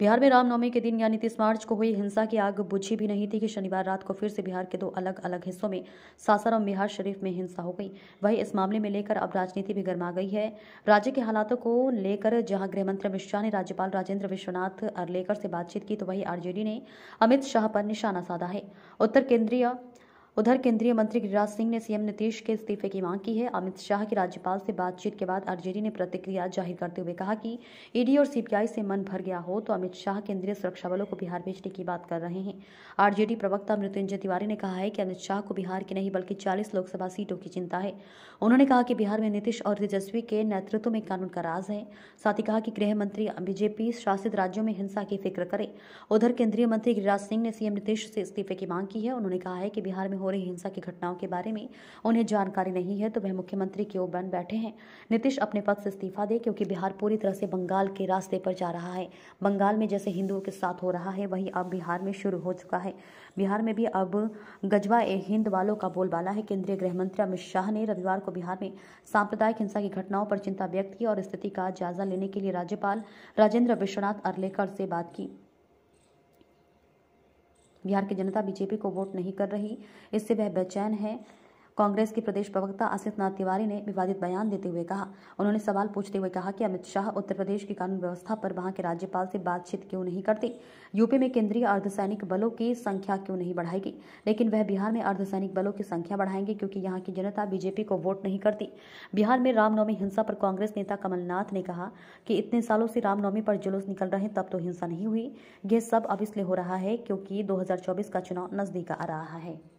बिहार में रामनवमी के दिन, यानी तीस मार्च को हुई हिंसा की आग, बुझी भी नहीं थी कि शनिवार रात को फिर से बिहार के दो अलग अलग हिस्सों में सासाराम बिहार शरीफ में हिंसा हो गई। वही इस मामले में लेकर अब राजनीति भी गर्मा गई है। राज्य के हालातों को लेकर जहाँ गृहमंत्री अमित शाह ने राज्यपाल राजेंद्र विश्वनाथ अरलेकर से बातचीत की तो वही आरजेडी ने अमित शाह पर निशाना साधा है। उत्तर केंद्रीय उधर केंद्रीय मंत्री गिरिराज सिंह ने सीएम नीतीश के इस्तीफे की मांग की है। अमित शाह की राज्यपाल से बातचीत के बाद आरजेडी ने प्रतिक्रिया ज़ाहिर करते हुए कहा कि ईडी और सीबीआई से मन भर गया हो तो अमित शाह केंद्रीय सुरक्षा बलों को बिहार भेजने की बात कर रहे हैं। आरजेडी प्रवक्ता मृत्युंजय तिवारी ने कहा है कि अमित शाह को बिहार की नहीं बल्कि चालीस लोकसभा सीटों की चिंता है। उन्होंने कहा कि बिहार में नीतीश और तेजस्वी के नेतृत्व में कानून का राज है। साथ ही कहा कि गृह मंत्री बीजेपी शासित राज्यों में हिंसा की फ़िक्र करे। उधर केंद्रीय मंत्री गिरिराज सिंह ने सीएम नीतीश से इस्तीफे की मांग की है। उन्होंने कहा है कि बिहार में हो रही हिंसा की घटनाओं के बारे में उन्हें जानकारी नहीं है तो वह मुख्यमंत्री क्यों बन बैठे हैं। नीतीश अपने पद से इस्तीफा दे, क्योंकि बिहार पूरी तरह से बंगाल के रास्ते पर जा रहा है। बंगाल में जैसे हिंदुओं के साथ हो रहा है, वही अब बिहार में शुरू हो चुका है। बिहार में भी अब गजवा ए हिंद वालों का बोलबाला है। केंद्रीय गृह मंत्री अमित शाह ने रविवार को बिहार में सांप्रदायिक हिंसा की घटनाओं पर चिंता व्यक्त की और स्थिति का जायजा लेने के लिए राज्यपाल राजेंद्र विश्वनाथ अरलेकर से बात की। बिहार की जनता बीजेपी को वोट नहीं कर रही इससे वह बेचैन है। कांग्रेस के प्रदेश प्रवक्ता आशीष नाथ तिवारी ने विवादित बयान देते हुए कहा। उन्होंने सवाल पूछते हुए कहा कि अमित शाह उत्तर प्रदेश की कानून व्यवस्था पर वहाँ के राज्यपाल से बातचीत क्यों नहीं करते? यूपी में केंद्रीय अर्धसैनिक बलों की संख्या क्यों नहीं बढ़ाएगी? लेकिन वह बिहार में अर्धसैनिक बलों की संख्या बढ़ाएँगे क्योंकि यहाँ की जनता बीजेपी को वोट नहीं करती। बिहार में रामनवमी हिंसा पर कांग्रेस नेता कमलनाथ ने कहा कि इतने सालों से रामनवमी पर जुलूस निकल रहे तब तो हिंसा नहीं हुई। यह सब अब इसलिए हो रहा है क्योंकि दो हज़ार चौबीस का चुनाव नज़दीक आ रहा है।